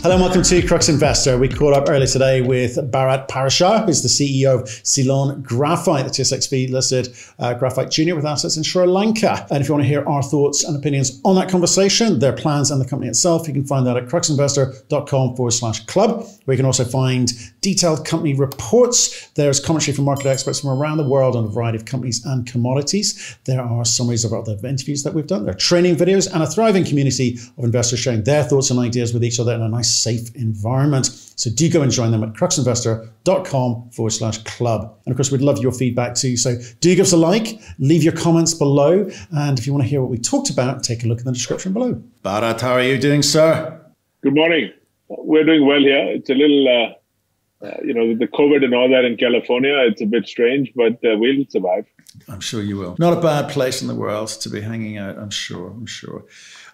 Hello and welcome to Crux Investor. We caught up earlier today with Bharat Parashar, who's the CEO of Ceylon Graphite, the TSXV listed uh, graphite junior with assets in Sri Lanka. And if you want to hear our thoughts and opinions on that conversation, their plans and the company itself, you can find that at cruxinvestor.com forward slash club, where you can also find detailed company reports. There's commentary from market experts from around the world on a variety of companies and commodities. There are summaries of other interviews that we've done. There are training videos and a thriving community of investors sharing their thoughts and ideas with each other in a nice safe environment. So do go and join them at cruxinvestor.com forward slash club. And of course, we'd love your feedback too. So do give us a like, leave your comments below. And if you want to hear what we talked about, take a look in the description below. Bharat, how are you doing, sir? Good morning. We're doing well here. It's a little, uh, uh, you know, the COVID and all that in California, it's a bit strange, but uh, we'll survive. I'm sure you will. Not a bad place in the world to be hanging out, I'm sure. I'm sure.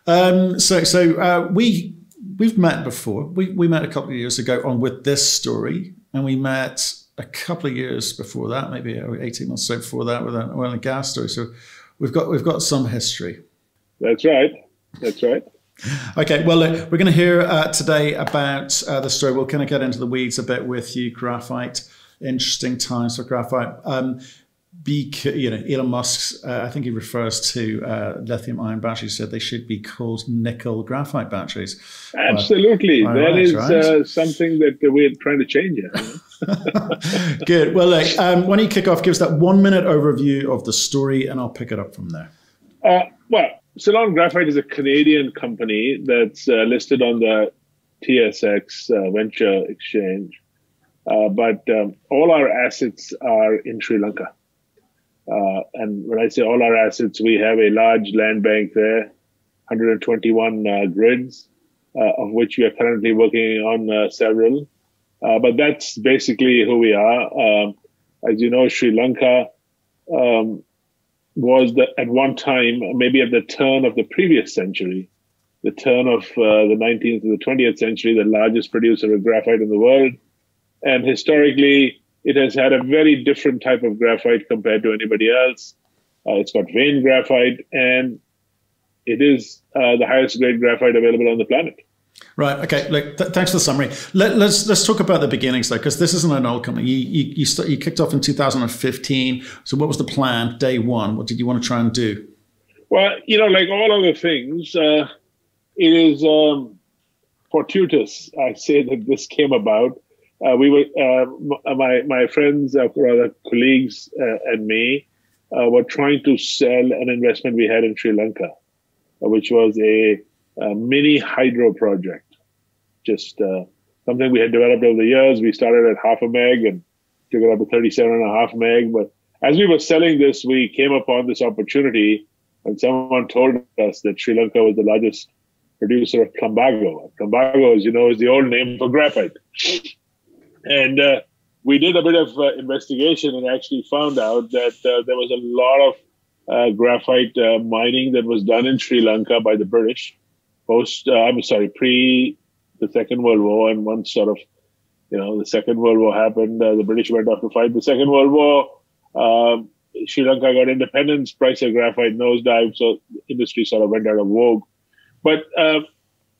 Um, so, so uh, we we've met before. We, we met a couple of years ago on with this story, and we met a couple of years before that, maybe 18 months so before that with an oil and gas story. So we've got we've got some history. That's right. That's right. Okay, well, look, we're going to hear uh, today about uh, the story. We'll kind of get into the weeds a bit with you, graphite. Interesting times for graphite. Um, be, you know, Elon Musk, uh, I think he refers to uh, lithium ion batteries, said they should be called nickel graphite batteries. Absolutely. That right, is right? uh, something that we're trying to change. Good. Well, look, um, why don't you kick off? Give us that one minute overview of the story, and I'll pick it up from there. Uh, well, Ceylon Graphite is a Canadian company that's uh, listed on the TSX uh, Venture Exchange. but um, all our assets are in Sri Lanka. Uh, and when I say all our assets, we have a large land bank there, 121 uh, grids, uh, of which we are currently working on uh, several. Uh, but that's basically who we are. Um, as you know, Sri Lanka um, was the, at one time, maybe at the turn of the previous century, the turn of the 19th to the 20th century, the largest producer of graphite in the world. And historically, it has had a very different type of graphite compared to anybody else. Uh, it's got vein graphite, and it is uh, the highest grade graphite available on the planet. Right. Okay. Look. Th- thanks for the summary. Let, let's, let's talk about the beginnings, though, because this isn't an old company. You you you, st- you, kicked off in 2015. So, what was the plan day one? What did you want to try and do? Well, you know, like all other things, uh, it is um, fortuitous. I say that this came about uh, we were uh, my my friends, uh, rather colleagues, uh, and me uh, were trying to sell an investment we had in Sri Lanka, uh, which was a, a, mini hydro project, just something we had developed over the years. We started at half a meg and took it up to 37 and a half meg. But as we were selling this, we came upon this opportunity, and someone told us that Sri Lanka was the largest producer of plumbago. Plumbago, as you know, is the old name for graphite. And uh, we did a bit of uh, investigation and actually found out that uh, there was a lot of uh, graphite uh, mining that was done in Sri Lanka by the British post, I'm sorry, pre the Second World War. And once sort of, you know, the Second World War happened, the British went off to fight the Second World War. Um, Sri Lanka got independence, price of graphite nosedived, so industry sort of went out of vogue. But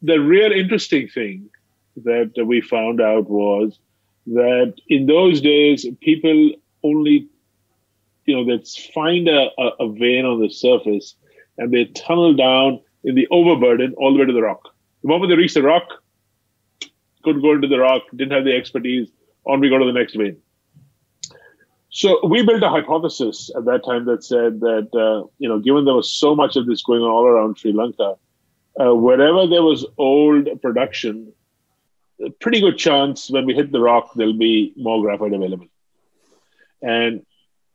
the real interesting thing that we found out was that in those days people only you know they'd find a, a, a vein on the surface and they tunnel down in the overburden all the way to the rock. The moment they reach the rock, couldn't go into the rock, didn't have the expertise, on we go to the next vein. So we built a hypothesis at that time that said that, uh, you know, given there was so much of this going on all around Sri Lanka, uh, wherever there was old production, a pretty good chance when we hit the rock, there'll be more graphite available. And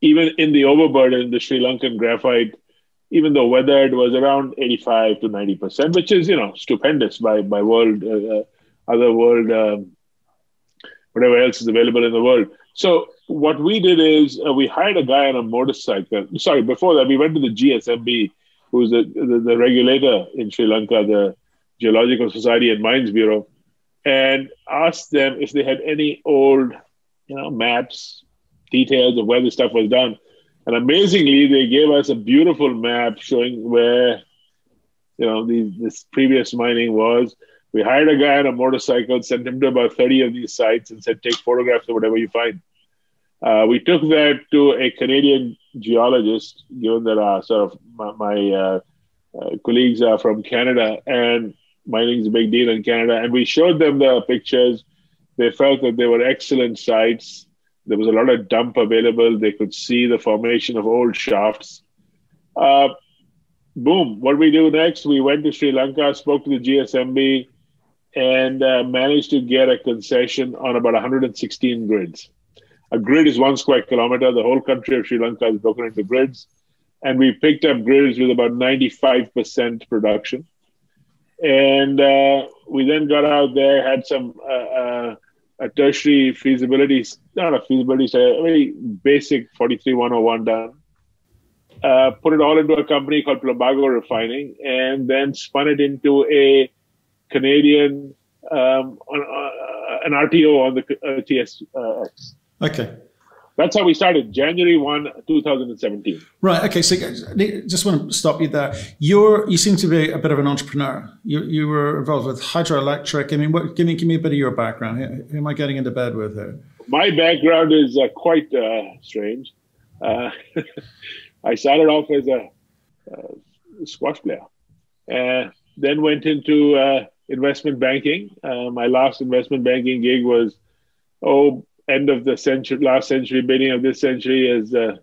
even in the overburden, the Sri Lankan graphite, even though weathered, was around 85 to 90%, which is, you know, stupendous by, by world, uh, uh, other world, um, whatever else is available in the world. So what we did is uh, we hired a guy on a motorcycle. Sorry, before that, we went to the GSMB, who's the, the, the regulator in Sri Lanka, the Geological Society and Mines Bureau and asked them if they had any old, you know, maps, details of where the stuff was done. And amazingly, they gave us a beautiful map showing where, you know, the, this previous mining was. We hired a guy on a motorcycle, sent him to about 30 of these sites, and said, take photographs of whatever you find. Uh, we took that to a Canadian geologist, given that uh, sort of my, my uh, uh, colleagues are from Canada and mining is a big deal in Canada. And we showed them the pictures. They felt that they were excellent sites. There was a lot of dump available. They could see the formation of old shafts. Uh, boom. What we do next? We went to Sri Lanka, spoke to the GSMB, and uh, managed to get a concession on about 116 grids. A grid is one square kilometer. The whole country of Sri Lanka is broken into grids. And we picked up grids with about 95% production. And uh, we then got out there, had some uh, uh a tertiary feasibility, not a feasibility a very basic 43101 done. Uh, put it all into a company called Plumbago Refining, and then spun it into a Canadian um, on, uh, an RTO on the uh, TSX. Okay. That's how we started, January 1, 2017. Right. Okay. So just want to stop you there. You're, you seem to be a bit of an entrepreneur. You, you were involved with hydroelectric. I mean, what, give, me, give me a bit of your background. Who, am I getting into bed with here? My background is uh, quite uh, strange. Uh, I started off as a uh, squash player, and then went into uh, investment banking. Uh, my last investment banking gig was, oh, end of the century, last century, beginning of this century, as uh,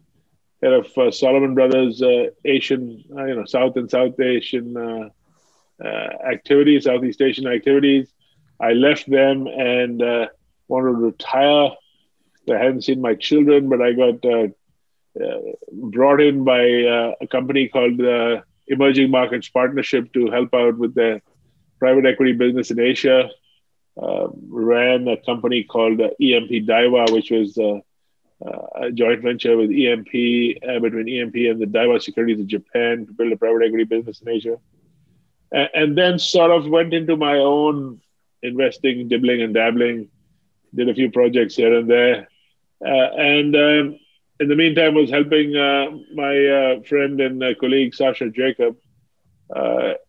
head of uh, Salomon Brothers uh, Asian, uh, you know, South and South Asian uh, activities, Southeast Asian activities. I left them and wanted to retire. I hadn't seen my children, but I got brought in by a company called the Emerging Markets Partnership to help out with the private equity business in Asia uh, ran a company called uh, EMP Daiwa, which was uh, uh, a joint venture with EMP uh, between EMP and the Daiwa Securities of Japan to build a private equity business in Asia. And, and then sort of went into my own investing, dibbling and dabbling, did a few projects here and there. and um, in the meantime, was helping my friend and colleague Sasha Jacob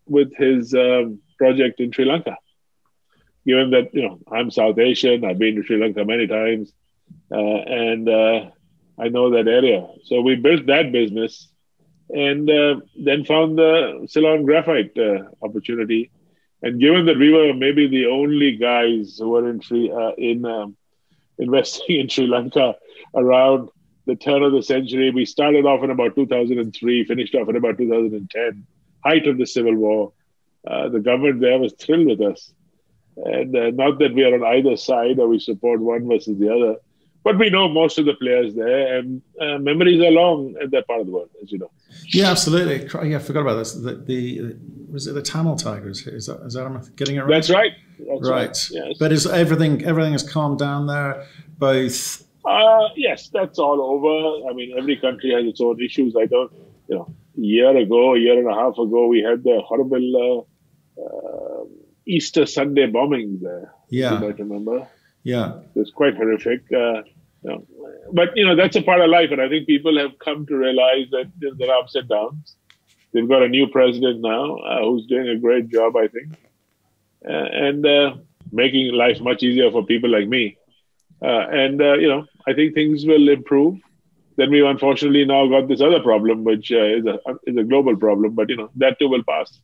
with his um, project in Sri Lanka given that you know I'm South Asian, I've been to Sri Lanka many times, uh, and uh, I know that area. So we built that business, and uh, then found the Ceylon graphite uh, opportunity. And given that we were maybe the only guys who were in Sri, uh, in um, investing in Sri Lanka around the turn of the century, we started off in about 2003, finished off in about 2010, height of the civil war. Uh, the government there was thrilled with us and uh, not that we are on either side or we support one versus the other, but we know most of the players there, and uh, memories are long in that part of the world, as you know. Yeah, absolutely. Yeah, I forgot about this. The, the was it the Tamil Tigers? Is that is that I'm getting it right? That's right. That's right. right. Yes. But is everything everything has calmed down there? Both. Uh, yes, that's all over. I mean, every country has its own issues. I don't, you know, a year ago, a year and a half ago, we had the horrible. Uh, uh Easter Sunday bombing there. Yeah, might remember. Yeah, it was quite horrific. Uh, but you know that's a part of life, and I think people have come to realize that there are ups and downs. They've got a new president now uh, who's doing a great job, I think, uh, and uh, making life much easier for people like me. Uh, and uh, you know, I think things will improve. Then we've unfortunately now got this other problem, which is a is a global problem, but you know that too will pass.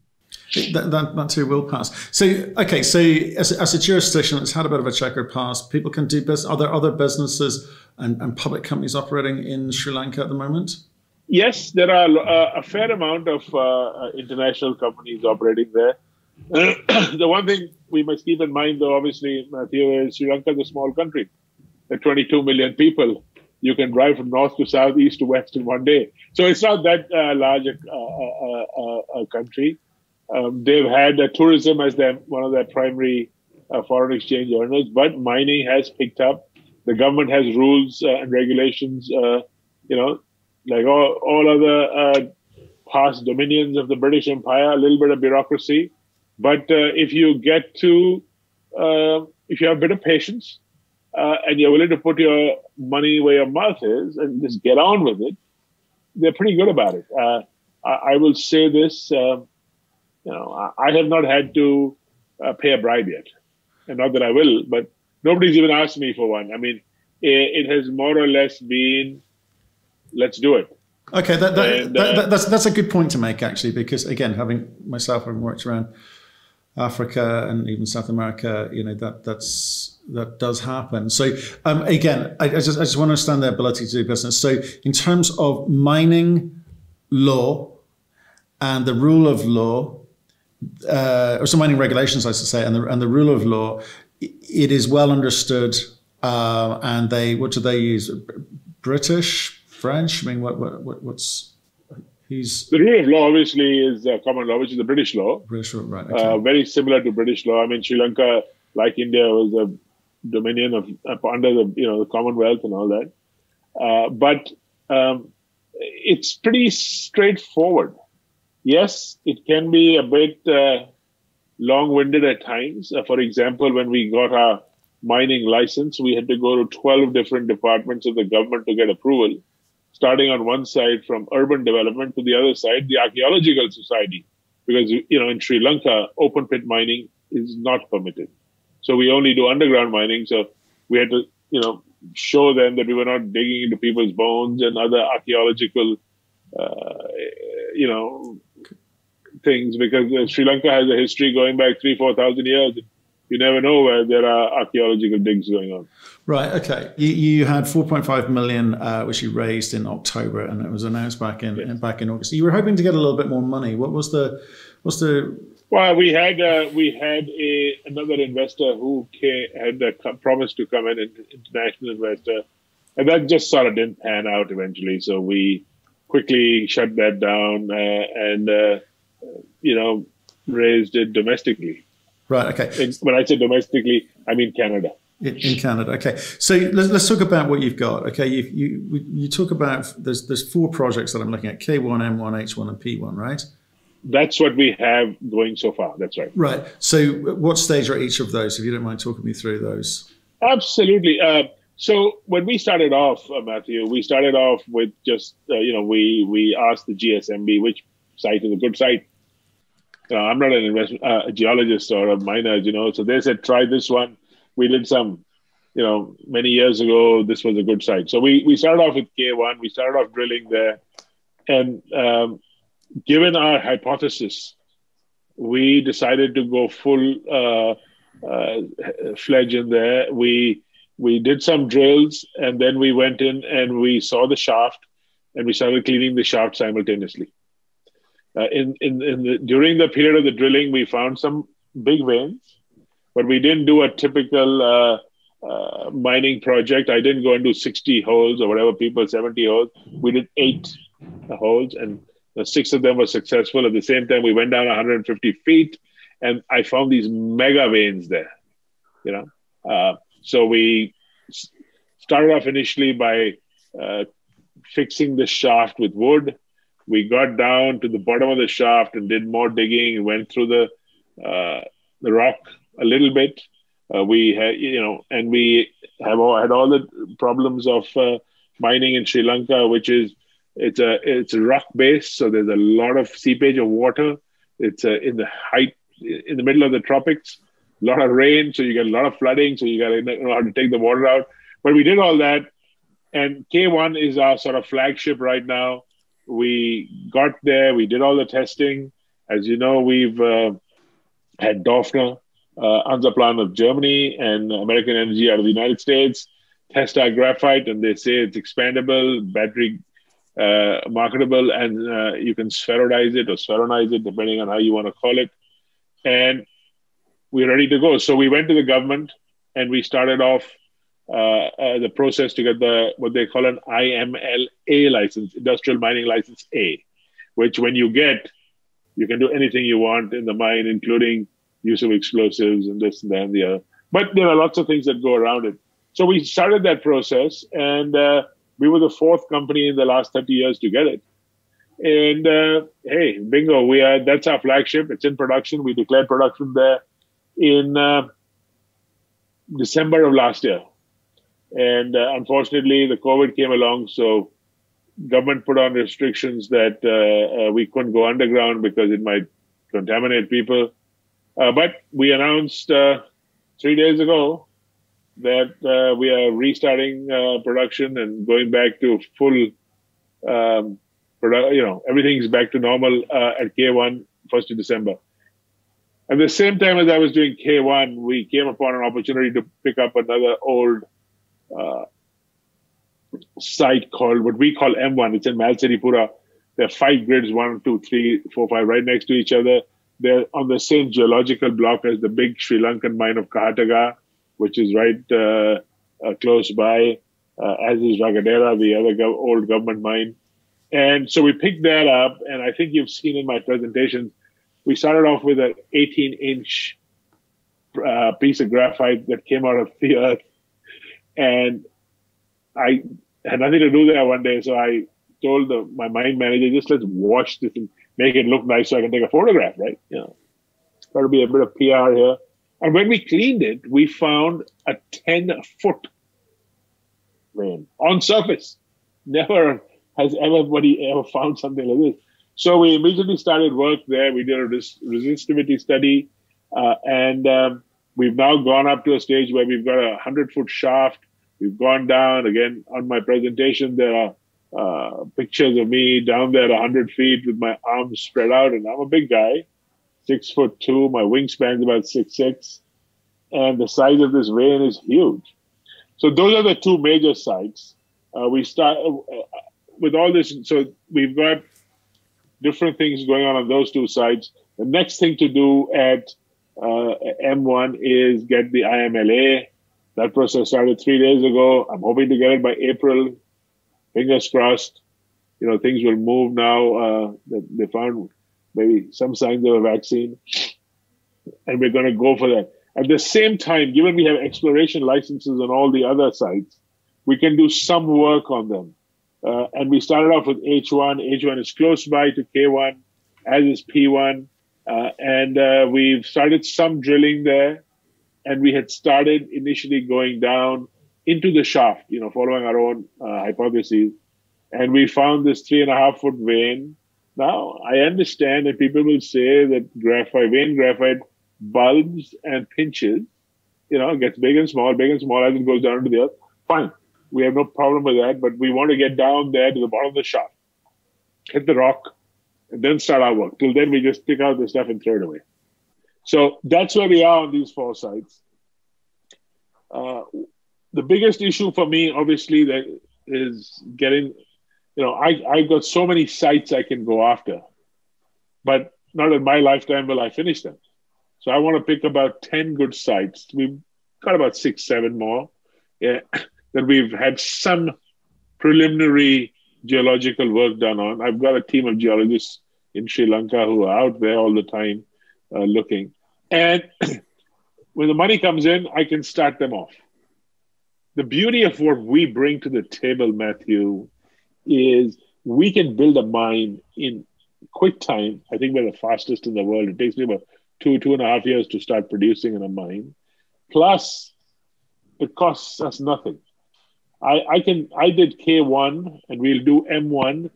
That, that, that, too will pass. So, okay, so as, as a jurisdiction, it's had a bit of a checkered past. People can do business. Are there other businesses and, and public companies operating in Sri Lanka at the moment? Yes, there are uh, a fair amount of uh, uh international companies operating there. the one thing we must keep in mind, though, obviously, Matthew, is Sri Lanka is a small country. There are 22 million people. You can drive from north to south, east to west in one day. So it's not that uh, large a, a, a country. Um, they've had tourism as their, one of their primary uh, foreign exchange earners, but mining has picked up. The government has rules uh, and regulations, uh, you know, like all, all other uh, past dominions of the British Empire, a little bit of bureaucracy. But uh, if you get to, if you have a bit of patience and you're willing to put your money where your mouth is and just get on with it, they're pretty good about it. I, I, will say this. Um, you know, I, I have not had to uh, pay a bribe yet. And not that I will, but nobody's even asked me for one. I mean, it, it has more or less been, let's do it. Okay, that, that, and, uh, that, that's that's a good point to make actually, because again, having myself having worked around Africa and even South America, you know that that's that does happen. So um, again, I, I, just I just want to understand their ability to do business. So in terms of mining law and the rule of law, uh, or some mining regulations, I should say, and the and the rule of law, it is well understood. Uh, and they what do they use? British, French. I mean, what what what's He's the rule of law obviously is uh, common law, which is the British law. British law, right? Uh, okay. Uh, very similar to British law. I mean, Sri Lanka, like India, was a dominion of under the you know the Commonwealth and all that. Uh, but um, it's pretty straightforward. Yes, it can be a bit uh, long-winded at times. for example, when we got our mining license, we had to go to 12 different departments of the government to get approval starting on one side from urban development to the other side, the archaeological society, because, you know, in Sri Lanka, open pit mining is not permitted. So we only do underground mining. So we had to, you know, show them that we were not digging into people's bones and other archaeological, uh, you know, things because Sri Lanka has a history going back three, four thousand years you never know where there are archaeological digs going on. Right. Okay. You, you had 4.5 million, uh, which you raised in October, and it was announced back in, yes. back in August. You were hoping to get a little bit more money. What was the, what's the? Well, we had uh, we had a another investor who came, had a promise to come in, an international investor, and that just sort of didn't pan out eventually. So we quickly shut that down uh, and uh, you know raised it domestically. Right. Okay. when I say domestically, I mean Canada. In, in Canada. Okay. So let's, let's talk about what you've got. Okay. You, you, you talk about there's, there's four projects that I'm looking at K1, M1, H1, and P1, right? That's what we have going so far. That's right. Right. So what stage are each of those, if you don't mind talking me through those? Absolutely. Uh, so when we started off, uh, Matthew, we started off with just, uh, you know, we, we asked the GSMB which site is a good site uh, I'm not an investment uh, geologist or a miner, you know. So they said try this one. We did some, you know, many years ago. This was a good site. So we we started off with K1. We started off drilling there, and um, given our hypothesis, we decided to go full uh, uh, fledge in there. We we did some drills, and then we went in and we saw the shaft, and we started cleaning the shaft simultaneously. Uh, in in, in the, during the period of the drilling, we found some big veins, but we didn't do a typical uh, uh, mining project. I didn't go and do 60 holes or whatever people 70 holes. We did eight holes, and six of them were successful. At the same time, we went down 150 feet, and I found these mega veins there. You know, uh, so we started off initially by uh, fixing the shaft with wood we got down to the bottom of the shaft and did more digging. Went through the uh, the rock a little bit. Uh, we had, you know, and we have all, had all the problems of uh, mining in Sri Lanka, which is it's a it's a rock base, so there's a lot of seepage of water. It's uh, in the height in the middle of the tropics, a lot of rain, so you get a lot of flooding. So you got to know how to take the water out. But we did all that, and K1 is our sort of flagship right now we got there, we did all the testing. As you know, we've uh, had Dorfner, uh, Hansa of Germany, and American Energy out of the United States test our graphite, and they say it's expandable, battery uh, marketable, and uh, you can spheroidize it or spheronize it, depending on how you want to call it. And we're ready to go. So we went to the government and we started off uh, uh, the process to get the what they call an IMLA license, Industrial Mining License A, which when you get, you can do anything you want in the mine, including use of explosives and this and that and the other. But there are lots of things that go around it. So we started that process, and uh, we were the fourth company in the last 30 years to get it. And uh, hey, bingo, we are that's our flagship. It's in production. We declared production there in uh, December of last year. And uh, unfortunately, the COVID came along, so government put on restrictions that uh, uh, we couldn't go underground because it might contaminate people. Uh, but we announced uh, three days ago that we are restarting production and going back to full, um, produ- you know, everything's back to normal at K1 first of December. At the same time as I was doing K1, we came upon an opportunity to pick up another old uh, site called what we call M1. It's in Melsiripura. There are five grids, one, two, three, four, five, right next to each other. They're on the same geological block as the big Sri Lankan mine of Kahatagaha, which is right uh, uh, close by, uh, as is Ragedara, the other gov- old government mine. And so we picked that up, and I think you've seen in my presentation, we started off with an 18 inch uh, piece of graphite that came out of the earth. And I had nothing to do there one day, so I told the, my mine manager, just let's wash this and make it look nice so I can take a photograph, right? You know, got to be a bit of PR here. And when we cleaned it, we found a 10 foot vein on surface. Never has anybody ever found something like this. So we immediately started work there. We did a res- resistivity study, uh, and um, we've now gone up to a stage where we've got a hundred foot shaft. We've gone down again on my presentation. There are uh, pictures of me down there at 100 feet with my arms spread out, and I'm a big guy, six foot two. My wingspan's about six six, and the size of this vein is huge. So those are the two major sites. Uh, we start uh, with all this. So we've got different things going on on those two sites. The next thing to do at uh, M1 is get the IMLA. That process started three days ago. I'm hoping to get it by April. Fingers crossed. You know, things will move now. Uh, they found maybe some signs of a vaccine, and we're going to go for that. At the same time, given we have exploration licenses on all the other sites, we can do some work on them. Uh, and we started off with H1. H1 is close by to K1, as is P1. Uh, and uh, we've started some drilling there. And we had started initially going down into the shaft, you know, following our own uh, hypotheses. And we found this three and a half foot vein. Now, I understand that people will say that graphite, vein graphite bulbs and pinches, you know, gets big and small, big and small as it goes down to the earth. Fine. We have no problem with that, but we want to get down there to the bottom of the shaft, hit the rock, and then start our work. Till then, we just pick out the stuff and throw it away. So that's where we are on these four sites. Uh, the biggest issue for me, obviously, that is getting, you know, I, I've got so many sites I can go after, but not in my lifetime will I finish them. So I want to pick about 10 good sites. We've got about six, seven more yeah, that we've had some preliminary geological work done on. I've got a team of geologists in Sri Lanka who are out there all the time uh, looking. And when the money comes in, I can start them off. The beauty of what we bring to the table, Matthew, is we can build a mine in quick time. I think we're the fastest in the world. It takes me about two, two and a half years to start producing in a mine. Plus, it costs us nothing. I, I can I did K1 and we'll do M1,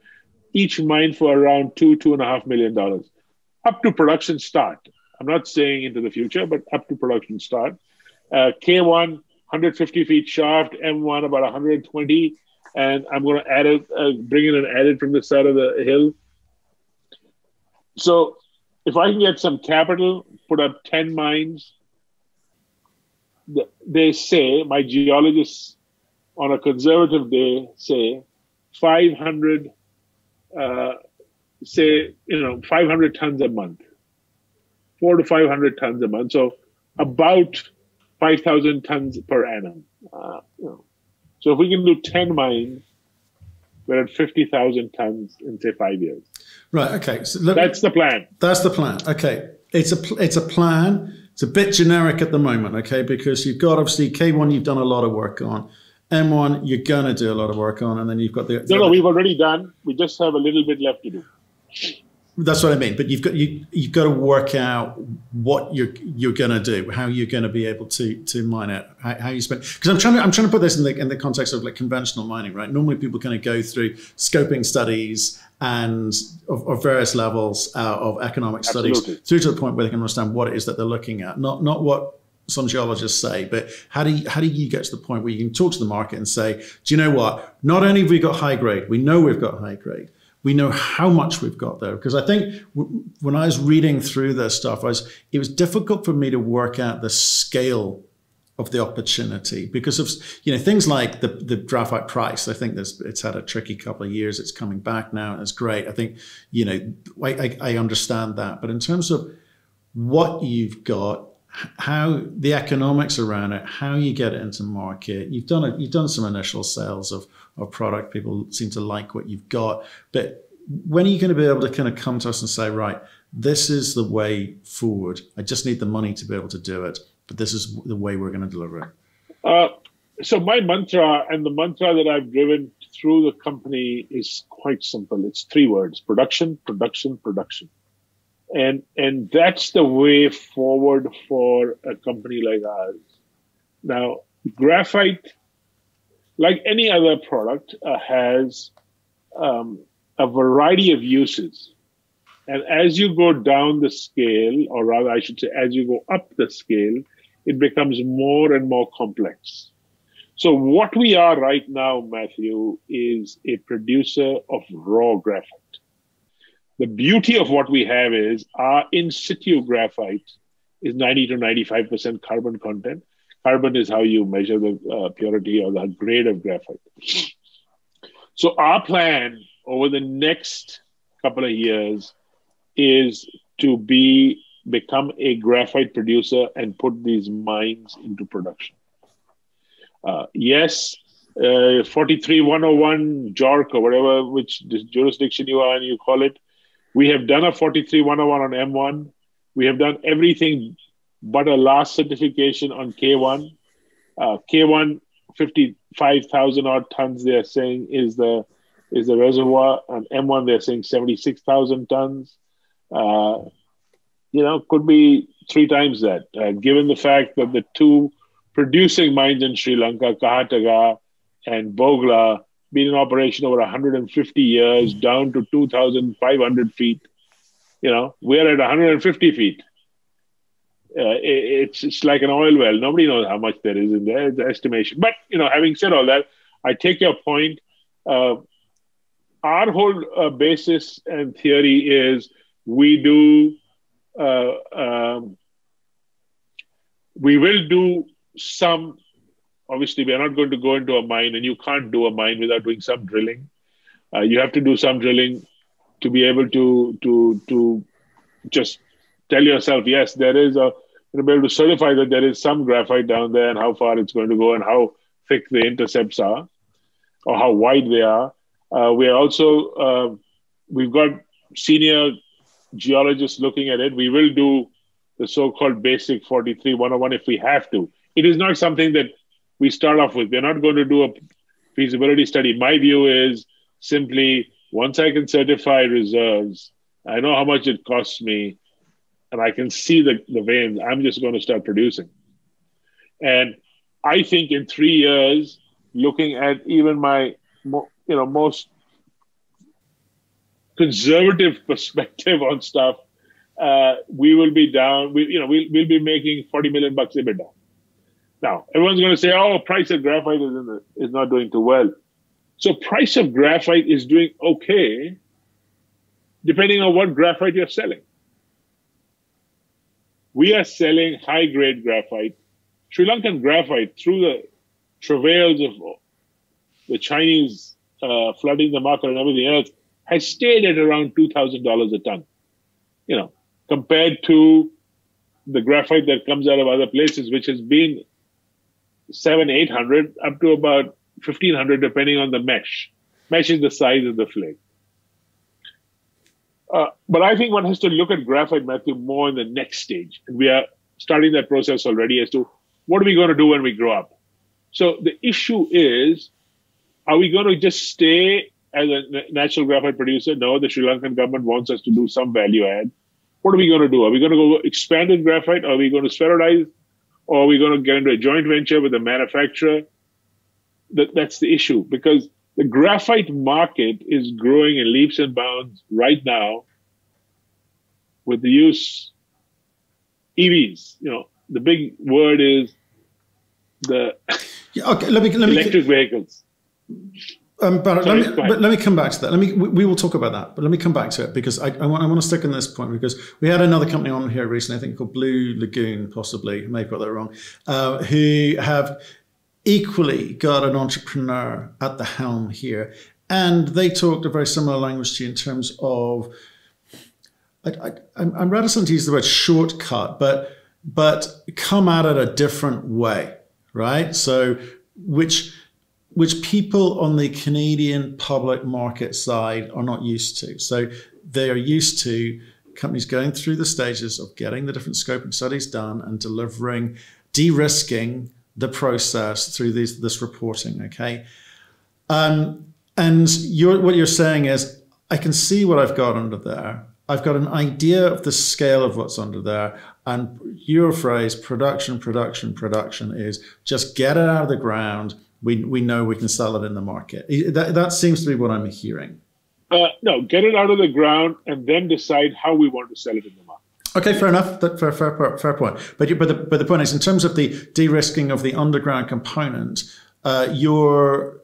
each mine for around two, two and a half million dollars. Up to production start. I'm not saying into the future, but up to production start. Uh, K1, 150 feet shaft, M1 about 120, and I'm going to add it, uh, bring in and add it from the side of the hill. So if I can get some capital, put up 10 mines, they say, my geologists on a conservative day say 500, uh, say, you know, 500 tons a month, four to 500 tons a month. So about 5,000 tons per annum. Uh, you know. So if we can do 10 mines, we're at 50,000 tons in say five years. Right. Okay. So that's the plan. That's the plan. Okay. It's a it's a plan. It's a bit generic at the moment. Okay, because you've got obviously K1. You've done a lot of work on. M1, you're gonna do a lot of work on, and then you've got the. No, no, we've already done. We just have a little bit left to do. That's what I mean. But you've got you you've got to work out what you're you're going to do, how you're going to be able to to mine it, how, how you spend. Because I'm trying to I'm trying to put this in the in the context of like conventional mining, right? Normally people kind of go through scoping studies and of, of various levels uh, of economic studies through to the point where they can understand what it is that they're looking at, not not what some geologists say, but how do you, how do you get to the point where you can talk to the market and say, do you know what? Not only have we got high grade, we know we've got high grade. We know how much we've got there because I think w- when I was reading through this stuff, I was it was difficult for me to work out the scale of the opportunity because of you know things like the the graphite price. I think there's it's had a tricky couple of years. It's coming back now, and it's great. I think you know I, I, I understand that, but in terms of what you've got, how the economics around it, how you get it into market, you've done. You've done some initial sales of of product. People seem to like what you've got, but when are you going to be able to kind of come to us and say, right, this is the way forward. I just need the money to be able to do it but this is the way we're going to deliver it? Uh, so my mantra and the mantra that I've driven through the company is quite simple. It's three words: production, production, production. And and that's the way forward for a company like ours. Now, graphite, like any other product, uh, has um, a variety of uses. And as you go down the scale, or rather, I should say, as you go up the scale, it becomes more and more complex. So what we are right now, Matthew, is a producer of raw graphite. The beauty of what we have is our in situ graphite is 90 to 95% carbon content. Carbon is how you measure the uh, purity or the grade of graphite. So our plan over the next couple of years is to be become a graphite producer and put these mines into production. Uh, yes, uh, 43101 JORC or whatever, which jurisdiction you are and you call it, we have done a 43101 on M1. We have done everything but a last certification on K1. Uh, K1, 55,000 odd tons, they're saying is the is the reservoir. And M1, they're saying 76,000 tons. Uh, you know, could be three times that, uh, given the fact that the two producing mines in Sri Lanka, Kahatagaha and Bogala, been in operation over 150 years, down to 2,500 feet. You know, we're at 150 feet. Uh, it, it's it's like an oil well. Nobody knows how much there is in there. It's estimation. But you know, having said all that, I take your point. Uh, our whole uh, basis and theory is we do uh, um, we will do some. Obviously, we are not going to go into a mine, and you can't do a mine without doing some drilling. Uh, you have to do some drilling to be able to to to just tell yourself, yes, there is a to be able to certify that there is some graphite down there and how far it's going to go and how thick the intercepts are or how wide they are. Uh, we are also uh, we've got senior geologists looking at it. We will do the so-called basic 43 101 if we have to. It is not something that we start off with. We're not going to do a feasibility study. My view is simply once I can certify reserves, I know how much it costs me, and I can see the, the veins, I'm just going to start producing. And I think in three years, looking at even my you know most conservative perspective on stuff, uh, we will be down. We, you know, we'll, we'll be making 40 million bucks EBITDA. Now, everyone's going to say, "Oh, price of graphite is the, is not doing too well." So, price of graphite is doing okay, depending on what graphite you're selling. We are selling high grade graphite. Sri Lankan graphite, through the travails of the Chinese uh, flooding the market and everything else, has stayed at around $2,000 a ton. You know, compared to the graphite that comes out of other places, which has been seven, 800 up to about 1500, depending on the mesh. Mesh is the size of the flake. Uh, but I think one has to look at graphite, Matthew, more in the next stage. And we are starting that process already as to what are we going to do when we grow up? So the issue is, are we going to just stay as a natural graphite producer, no, the Sri Lankan government wants us to do some value add. What are we going to do? Are we going to go expanded graphite? Are we going to spherulize? Or are we going to get into a joint venture with a manufacturer? That, that's the issue because the graphite market is growing in leaps and bounds right now with the use EVs. You know, the big word is the yeah, okay, let me, let me, electric vehicles. Um, but Sorry, let, me, but let me come back to that. Let me. We, we, will talk about that, but let me come back to it because I, I, want, I want to stick on this point because we had another company on here recently, I think called Blue Lagoon, possibly, I may have got that wrong, uh, who have equally got an entrepreneur at the helm here, and they talked a very similar language to you in terms of. I, am reticent to use the word shortcut, but but come at it a different way, right? So which which people on the Canadian public market side are not used to. So they are used to companies going through the stages of getting the different scoping studies done and delivering, de-risking the process through these, this reporting. Okay, um, and you're, what you're saying is, I can see what I've got under there. I've got an idea of the scale of what's under there. And your phrase, production, production, production, is just get it out of the ground we we know we can sell it in the market. That that seems to be what I'm hearing. Uh, no, get it out of the ground and then decide how we want to sell it in the market. Okay, fair enough. That, fair, fair, fair point. But, you, but, the, but the point is, in terms of the de-risking of the underground component, uh, you're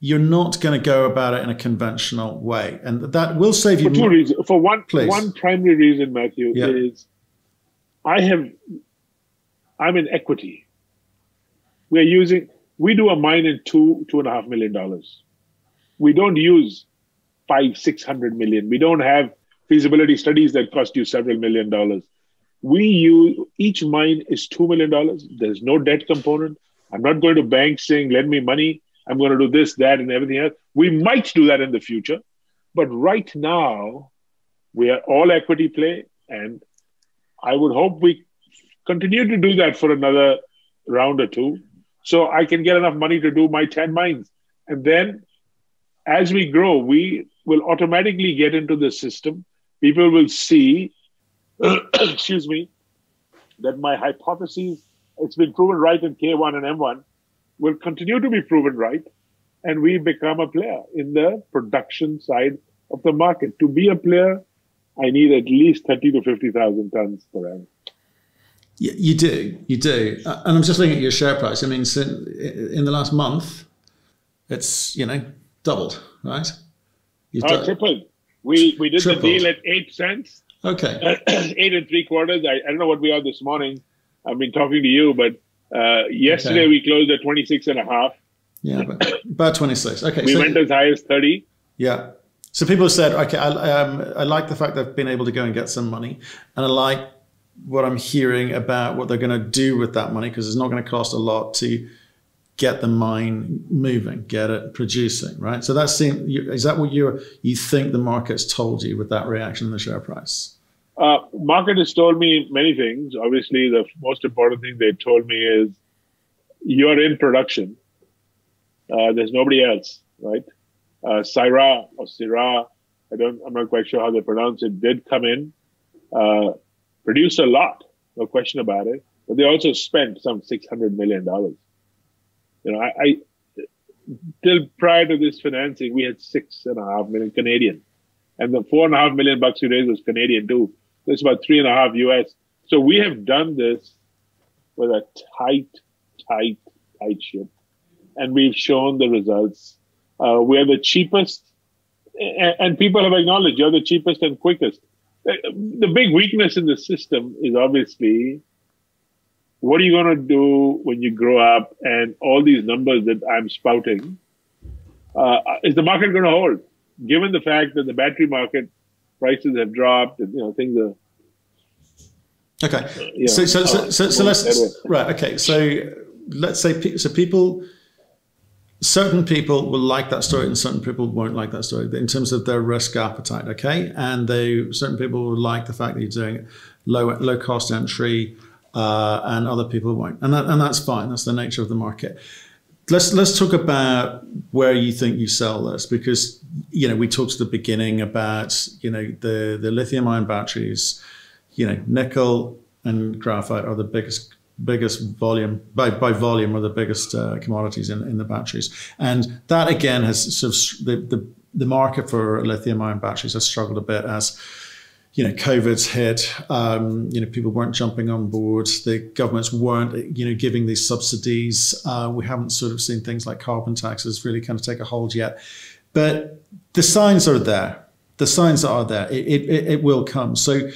you're not going to go about it in a conventional way, and that will save you. For two reasons. For one, Please. one primary reason, Matthew, yeah. is I have I'm in equity we're using, we do a mine in two, two and a half million dollars. We don't use five, six hundred million. We don't have feasibility studies that cost you several million dollars. We use, each mine is $2 million. There's no debt component. I'm not going to bank saying, lend me money. I'm going to do this, that, and everything else. We might do that in the future. But right now, we are all equity play. And I would hope we continue to do that for another round or two so I can get enough money to do my 10 mines. And then as we grow, we will automatically get into the system. People will see, excuse me, that my hypotheses, it's been proven right in K1 and M1, will continue to be proven right. And we become a player in the production side of the market. To be a player, I need at least 30 to 50,000 tons per annum. You do, you do, uh, and I'm just looking at your share price. I mean, in the last month, it's you know doubled, right? You've oh, tripled. We we did tripled. the deal at eight cents. Okay, eight and three quarters. I, I don't know what we are this morning. I've been talking to you, but uh, yesterday okay. we closed at 26 and a half. Yeah, about 26. Okay, we so, went as high as 30. Yeah. So people said, okay, I, um, I like the fact they've been able to go and get some money, and I like what I'm hearing about what they're going to do with that money because it's not going to cost a lot to get the mine moving, get it producing, right? So that's is that what you you think the market's told you with that reaction in the share price? Uh, market has told me many things. Obviously, the most important thing they told me is you're in production. Uh, there's nobody else, right? Uh, Syra or Syrah, I don't, I'm not quite sure how they pronounce it, did come in. Uh, produced a lot, no question about it. But they also spent some six hundred million dollars. You know, I, I till prior to this financing, we had six and a half million Canadian, and the four and a half million bucks we raised was Canadian too. It's about three and a half US. So we have done this with a tight, tight, tight ship, and we've shown the results. Uh, we're the cheapest, and, and people have acknowledged you're the cheapest and quickest the big weakness in the system is obviously what are you going to do when you grow up and all these numbers that I'm spouting? Uh, is the market going to hold? Given the fact that the battery market prices have dropped and you know things are. Okay, uh, know, so so so, so, so let's right. Okay, so let's say so people certain people will like that story and certain people won't like that story in terms of their risk appetite okay? And they certain people will like the fact that you're doing low low cost entry uh, and other people won't. And that, and that's fine. That's the nature of the market. Let's let's talk about where you think you sell this because you know we talked at the beginning about you know the the lithium ion batteries. You know nickel and graphite are the biggest biggest volume by, by volume are the biggest uh, commodities in, in the batteries. And that again has sort of the, the, the market for lithium ion batteries has struggled a bit as you know, COVID's hit. Um, you know, people weren't jumping on board. The governments weren't, you know, giving these subsidies. Uh, we haven't sort of seen things like carbon taxes really kind of take a hold yet. But the signs are there. The signs are there. It, it, it will come. So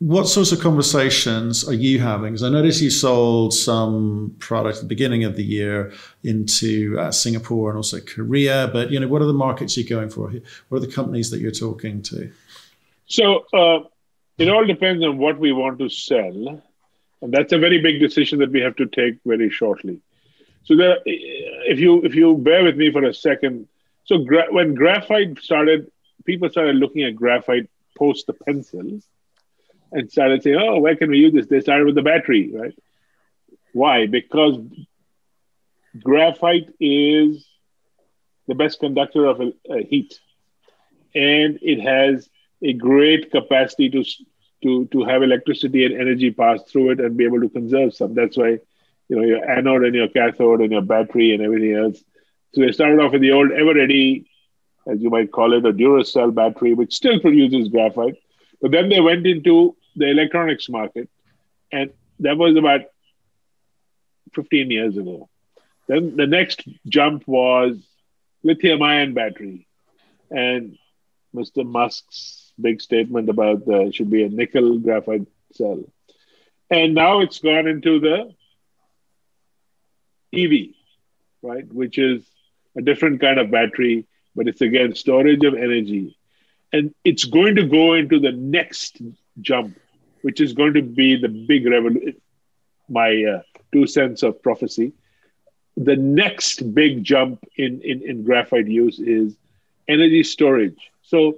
what sorts of conversations are you having? Because I noticed you sold some product at the beginning of the year into uh, Singapore and also Korea. But you know, what are the markets you're going for? What are the companies that you're talking to? So uh, it all depends on what we want to sell, and that's a very big decision that we have to take very shortly. So there, if you if you bear with me for a second, so gra- when graphite started, people started looking at graphite post the pencils and started saying, "Oh, where can we use this?" They started with the battery, right? Why? Because graphite is the best conductor of heat, and it has a great capacity to to to have electricity and energy pass through it and be able to conserve some. That's why, you know, your anode and your cathode and your battery and everything else. So they started off with the old ever-ready, as you might call it, a Duracell battery, which still produces graphite. But then they went into the electronics market, and that was about 15 years ago. Then the next jump was lithium ion battery, and Mr. Musk's big statement about the should be a nickel graphite cell. And now it's gone into the EV, right, which is a different kind of battery, but it's again storage of energy. And it's going to go into the next jump, which is going to be the big revolution. My uh, two cents of prophecy. The next big jump in, in, in graphite use is energy storage. So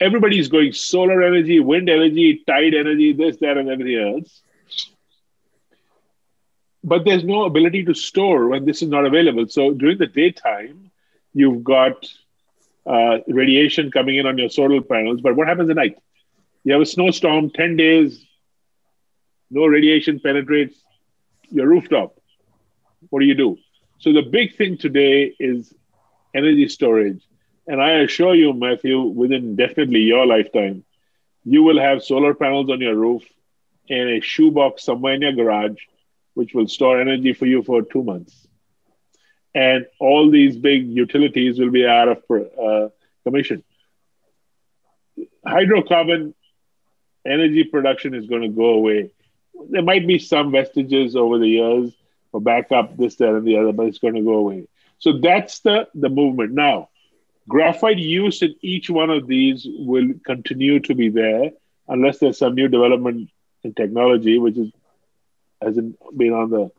everybody's going solar energy, wind energy, tide energy, this, that, and everything else. But there's no ability to store when this is not available. So during the daytime, you've got uh, radiation coming in on your solar panels. But what happens at night? You have a snowstorm, 10 days, no radiation penetrates your rooftop. What do you do? So the big thing today is energy storage. And I assure you, Matthew, within definitely your lifetime, you will have solar panels on your roof and a shoebox somewhere in your garage, which will store energy for you for two months. And all these big utilities will be out of uh, commission. Hydrocarbon energy production is going to go away. There might be some vestiges over the years for backup, this, that, and the other, but it's going to go away. So that's the, the movement. Now, graphite use in each one of these will continue to be there unless there's some new development in technology, which is, hasn't been on the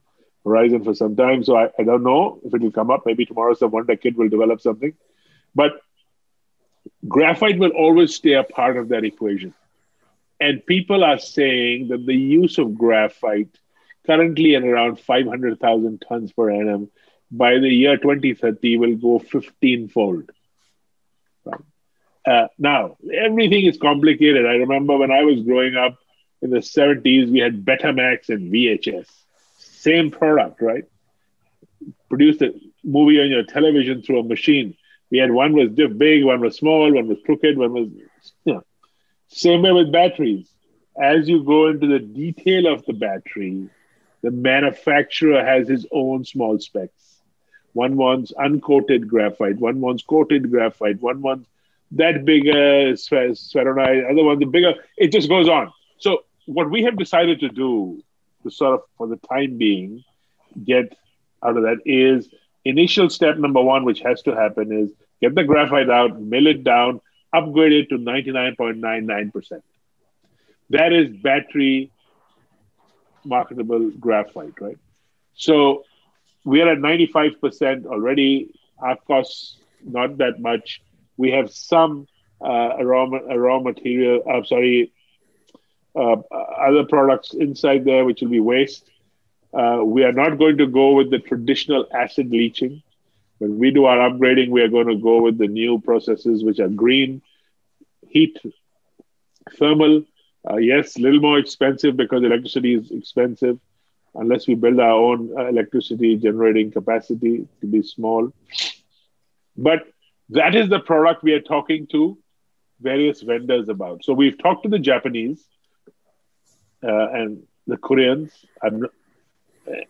horizon for some time. So I, I don't know if it will come up. Maybe tomorrow some wonder kid will develop something. But graphite will always stay a part of that equation. And people are saying that the use of graphite, currently at around 500,000 tons per annum, by the year 2030 will go 15 fold. Uh, now, everything is complicated. I remember when I was growing up in the 70s, we had Betamax and VHS. Same product, right? Produced a movie on your television through a machine. We had one was big, one was small, one was crooked, one was, you know, same way with batteries. As you go into the detail of the battery, the manufacturer has his own small specs. One wants uncoated graphite, one wants coated graphite, one wants that bigger spheronite, other one the bigger. It just goes on. So what we have decided to do to sort of, for the time being, get out of that is initial step number one, which has to happen is get the graphite out, mill it down, upgrade it to 99.99%. That is battery marketable graphite, right? So we are at 95% already. Our costs not that much. We have some uh, raw, raw material, I'm sorry, uh, other products inside there, which will be waste. Uh, we are not going to go with the traditional acid leaching. When we do our upgrading, we are going to go with the new processes, which are green, heat, thermal. Uh, yes, a little more expensive because electricity is expensive. unless we build our own uh, electricity generating capacity to be small. But that is the product we are talking to various vendors about. So we've talked to the Japanese uh, and the Koreans. I'm,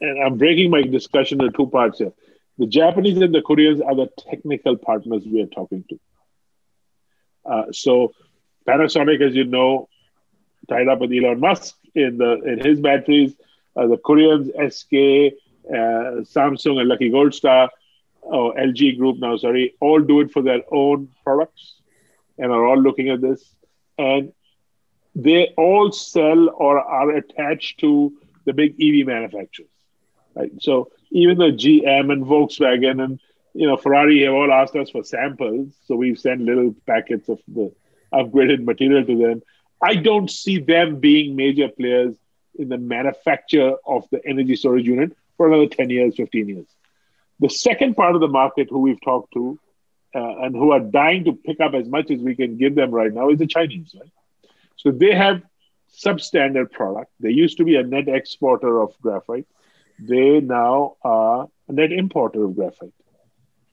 and I'm breaking my discussion into two parts here. The Japanese and the Koreans are the technical partners we are talking to. Uh, so Panasonic, as you know, tied up with Elon Musk in the in his batteries. Uh, the Koreans, SK, uh, Samsung, and Lucky Gold Star, or LG Group now, sorry, all do it for their own products and are all looking at this. And they all sell or are attached to the big EV manufacturers. Right? So even the GM and Volkswagen and you know Ferrari have all asked us for samples. So we've sent little packets of the upgraded material to them. I don't see them being major players in the manufacture of the energy storage unit for another 10 years, 15 years. The second part of the market who we've talked to uh, and who are dying to pick up as much as we can give them right now is the Chinese, right? So they have substandard product. They used to be a net exporter of graphite. They now are a net importer of graphite.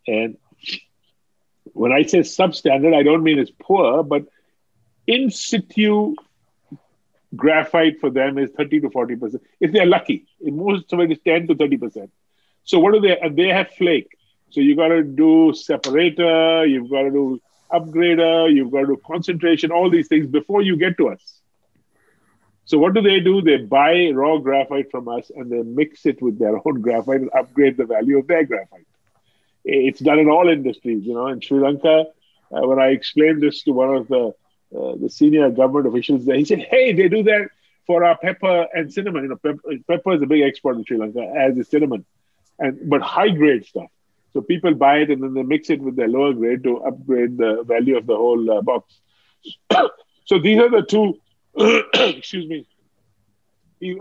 And when I say substandard, I don't mean it's poor, but in situ graphite for them is 30 to 40%. If they're lucky, in most of it is 10 to 30%. So what do they, and they have flake. So you got to do separator, you've got to do upgrader, you've got to do concentration, all these things before you get to us. So what do they do? They buy raw graphite from us and they mix it with their own graphite and upgrade the value of their graphite. It's done in all industries. You know, in Sri Lanka, uh, when I explained this to one of the uh, the senior government officials there, he said, "Hey, they do that for our pepper and cinnamon. You know, pepper, pepper is a big export in Sri Lanka, as is cinnamon, and but high grade stuff. So people buy it and then they mix it with their lower grade to upgrade the value of the whole uh, box. so these are the two, excuse me,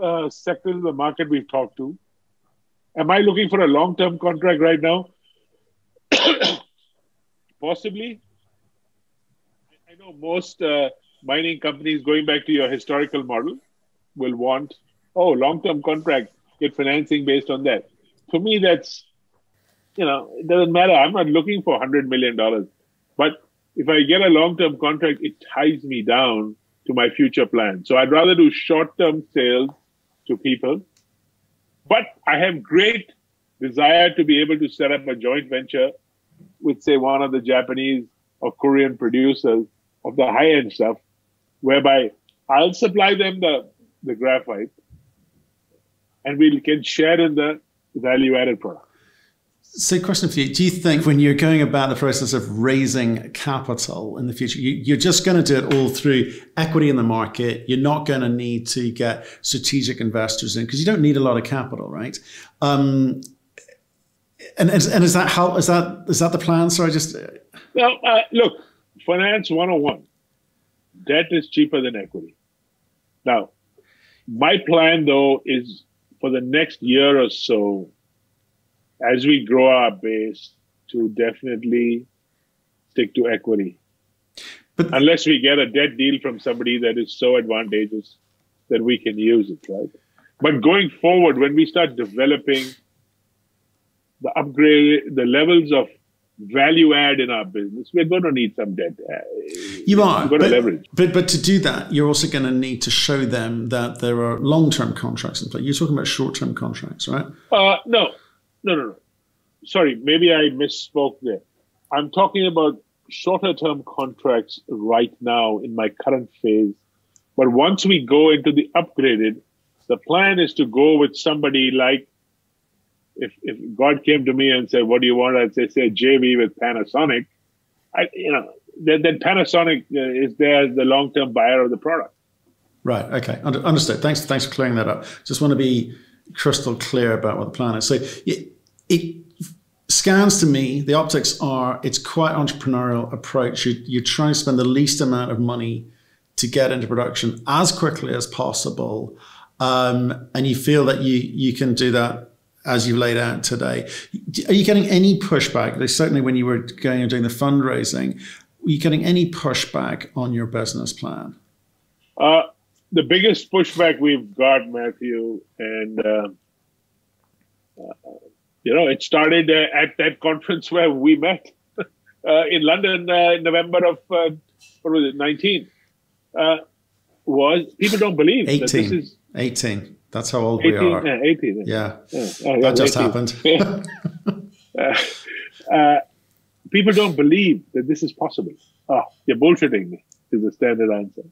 uh, sectors of the market we've talked to. Am I looking for a long-term contract right now? Possibly. I know most uh, mining companies, going back to your historical model, will want, oh, long-term contract, get financing based on that. For me, that's you know, it doesn't matter. I'm not looking for $100 million. But if I get a long term contract, it ties me down to my future plan. So I'd rather do short term sales to people. But I have great desire to be able to set up a joint venture with, say, one of the Japanese or Korean producers of the high end stuff, whereby I'll supply them the, the graphite and we can share in the value added product. So, question for you: Do you think when you're going about the process of raising capital in the future, you, are just going to do it all through equity in the market? You're not going to need to get strategic investors in because you don't need a lot of capital, right? Um, and, and, and is that how is that is that the plan? Sorry, just well, uh, look, finance 101. Debt is cheaper than equity. Now, my plan though is for the next year or so as we grow our base to definitely stick to equity. But unless we get a debt deal from somebody that is so advantageous that we can use it, right? But going forward, when we start developing the upgrade, the levels of value add in our business, we're going to need some debt. You are, but, but, but to do that, you're also going to need to show them that there are long term contracts in play. You're talking about short term contracts, right? Uh, no, no, no, no. Sorry, maybe I misspoke there. I'm talking about shorter term contracts right now in my current phase. But once we go into the upgraded, the plan is to go with somebody like if, if God came to me and said, What do you want? I'd say, say JV with Panasonic. I, you know, then, then Panasonic uh, is there as the long term buyer of the product. Right. Okay. Understood. Thanks. Thanks for clearing that up. Just want to be crystal clear about what the plan is. So it, it scans to me, the optics are it's quite entrepreneurial approach. You, you're trying to spend the least amount of money to get into production as quickly as possible, um, and you feel that you you can do that as you've laid out today. Are you getting any pushback? Certainly, when you were going and doing the fundraising, were you getting any pushback on your business plan? Uh, the biggest pushback we've got, Matthew, and uh, you know, it started uh, at that conference where we met uh, in London uh, in November of what was it, 19. was people don't believe 18. that this is 18. That's how old 18, we are. Yeah, 18. Yeah. yeah. Oh, that just 18. happened. uh, people don't believe that this is possible. Oh, you're bullshitting me, is the standard answer.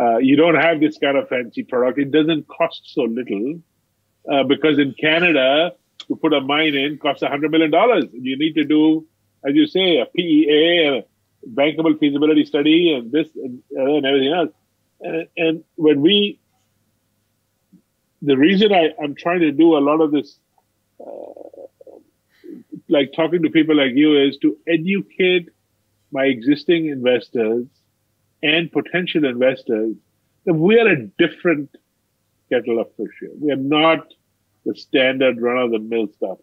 Uh, you don't have this kind of fancy product. It doesn't cost so little uh, because in Canada, to put a mine in costs $100 million. You need to do, as you say, a PEA and a bankable feasibility study and this and, uh, and everything else. And, and, when we, the reason I, I'm trying to do a lot of this, uh, like talking to people like you, is to educate my existing investors and potential investors that we are a different kettle of fish here. We are not the standard run of the mill stuff.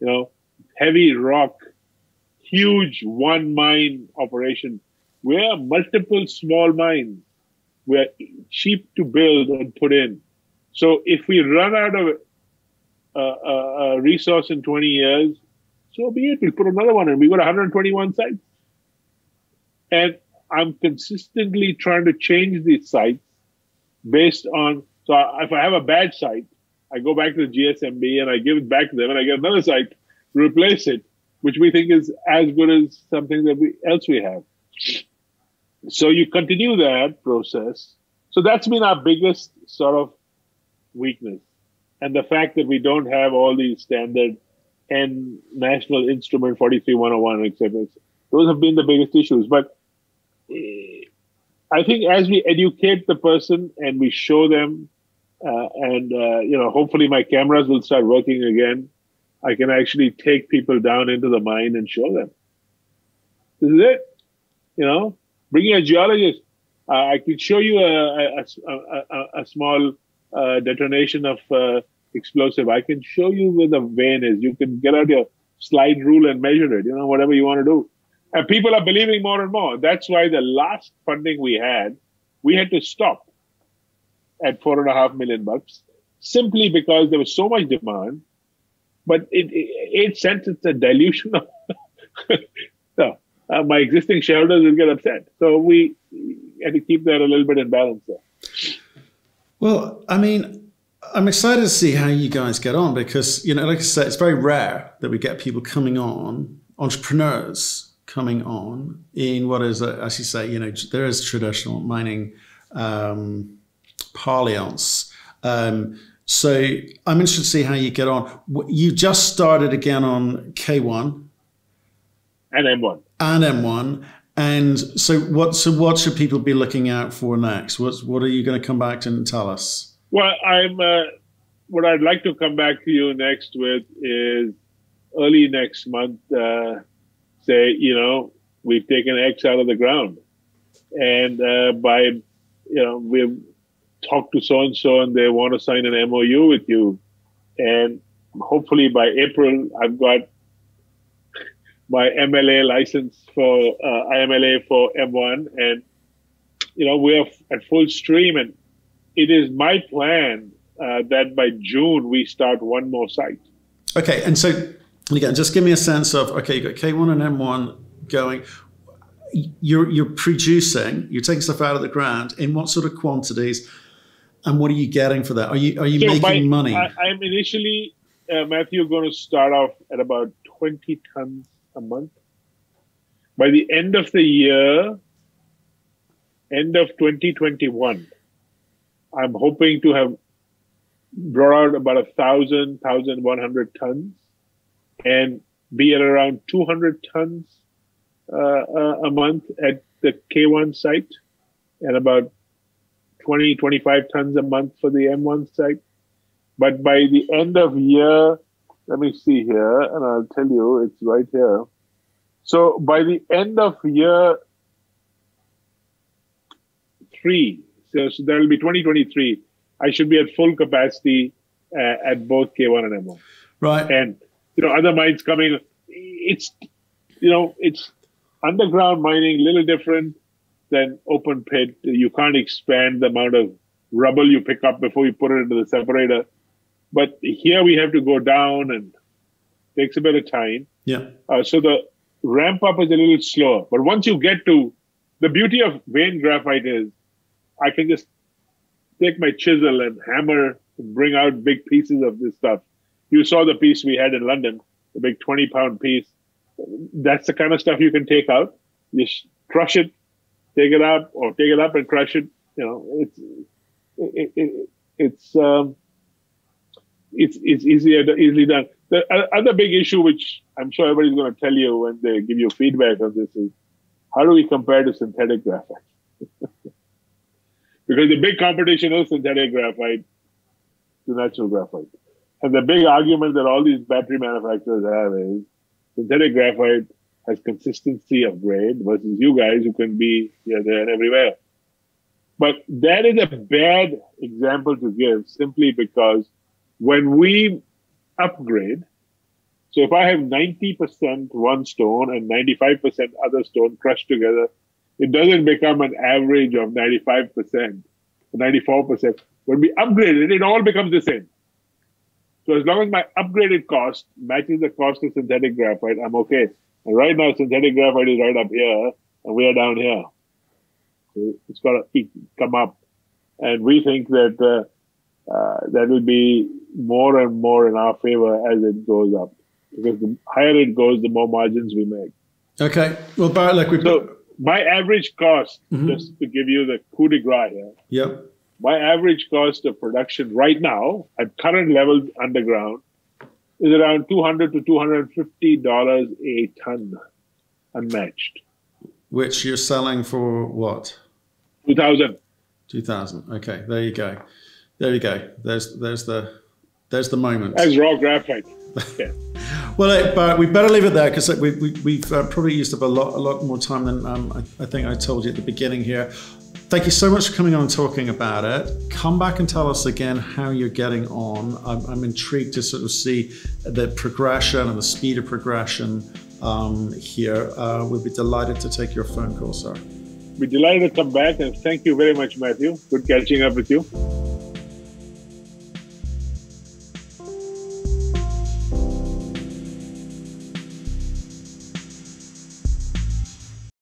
You know, heavy rock, huge one mine operation. We are multiple small mines. We are cheap to build and put in. So if we run out of a, a, a resource in 20 years, so be it. We'll put another one in. We've got 121 sites. And I'm consistently trying to change these sites based on, so if I have a bad site, I go back to the GSMB and I give it back to them and I get another site replace it, which we think is as good as something that we else we have. So you continue that process. So that's been our biggest sort of weakness. And the fact that we don't have all these standard and national instrument 43101, et those have been the biggest issues. But eh, I think as we educate the person and we show them, uh, and uh, you know, hopefully my cameras will start working again. I can actually take people down into the mine and show them. This is it. You know, bringing a geologist. Uh, I can show you a, a, a, a small uh, detonation of uh, explosive. I can show you where the vein is. You can get out your slide rule and measure it. You know, whatever you want to do. And people are believing more and more. That's why the last funding we had, we had to stop at four and a half million bucks simply because there was so much demand. But it, it, it sent it's a dilution of so, uh, my existing shareholders will get upset. So we had to keep that a little bit in balance there. Well, I mean, I'm excited to see how you guys get on because, you know, like I said, it's very rare that we get people coming on, entrepreneurs coming on in what is, a, as you say, you know, there is traditional mining um, parlance. Um, so I'm interested to see how you get on. You just started again on K1 and M1 and M1. And so what? So what should people be looking out for next? What's what are you going to come back and tell us? Well, I'm. Uh, what I'd like to come back to you next with is early next month. Uh, say, you know, we've taken X out of the ground. And uh, by, you know, we've talked to so and so and they want to sign an MOU with you. And hopefully by April, I've got my MLA license for uh, IMLA for M1. And, you know, we're at full stream. And it is my plan uh, that by June we start one more site. Okay. And so again, just give me a sense of okay, you've got K1 and M1 going. You're you're producing, you're taking stuff out of the ground in what sort of quantities, and what are you getting for that? Are you are you so making my, money? I, am initially, uh, Matthew, going to start off at about 20 tons a month. By the end of the year, end of 2021, I'm hoping to have brought out about a thousand, thousand one hundred tons and be at around 200 tons uh, uh, a month at the K1 site and about 20, 25 tons a month for the M1 site. But by the end of year, let me see here, and I'll tell you, it's right here. So by the end of year three, so, so that'll be 2023, I should be at full capacity uh, at both K1 and M1. Right. And you know, other mines coming. It's, you know, it's underground mining, a little different than open pit. You can't expand the amount of rubble you pick up before you put it into the separator. But here we have to go down and takes a bit of time. Yeah. Uh, so the ramp up is a little slower. But once you get to the beauty of vein graphite is I can just take my chisel and hammer and bring out big pieces of this stuff. You saw the piece we had in London, the big 20 pound piece. That's the kind of stuff you can take out. You crush it, take it up, or take it up and crush it. You know, it's it, it, it's um, it's it's easier easily done. The other big issue, which I'm sure everybody's going to tell you when they give you feedback on this, is how do we compare to synthetic graphite? because the big competition is synthetic graphite to natural graphite. And the big argument that all these battery manufacturers have is synthetic graphite has consistency of grade versus you guys who can be here, there, and everywhere. But that is a bad example to give simply because when we upgrade, so if I have 90% one stone and 95% other stone crushed together, it doesn't become an average of 95%, 94%. When we upgrade it, it all becomes the same. So as long as my upgraded cost matches the cost of synthetic graphite, I'm okay. And right now, synthetic graphite is right up here, and we are down here. So it's got to come up. And we think that uh, uh, that will be more and more in our favor as it goes up. Because the higher it goes, the more margins we make. Okay. Well, Bharat, like we so my average cost, mm-hmm. just to give you the coup de grace here. Yep. My average cost of production right now at current levels underground is around 200 to 250 dollars a ton, unmatched. Which you're selling for what? 2000. 2000. Okay, there you go. There you go. There's there's the there's the moment. As raw graphite. Yeah. well, but we better leave it there because we, we, we've uh, probably used up a lot a lot more time than um, I, I think I told you at the beginning here. Thank you so much for coming on and talking about it. Come back and tell us again how you're getting on. I'm, I'm intrigued to sort of see the progression and the speed of progression um, here. Uh, we'll be delighted to take your phone call, sir. Be delighted to come back and thank you very much, Matthew. Good catching up with you.